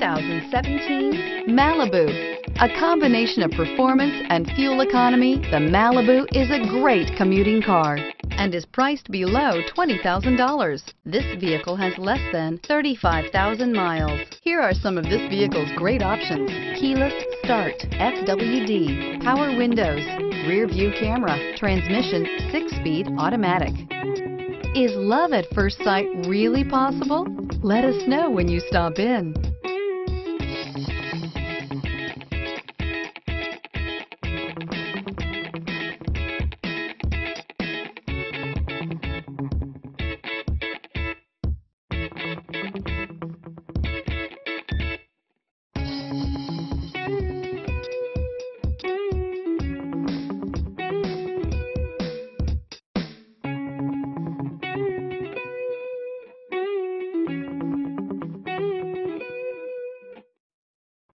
2017 Malibu. A combination of performance and fuel economy, the Malibu is a great commuting car and is priced below $20,000. This vehicle has less than 35,000 miles. Here are some of this vehicle's great options. Keyless start, FWD, power windows, rear view camera, transmission, six-speed automatic. Is love at first sight really possible? Let us know when you stop in.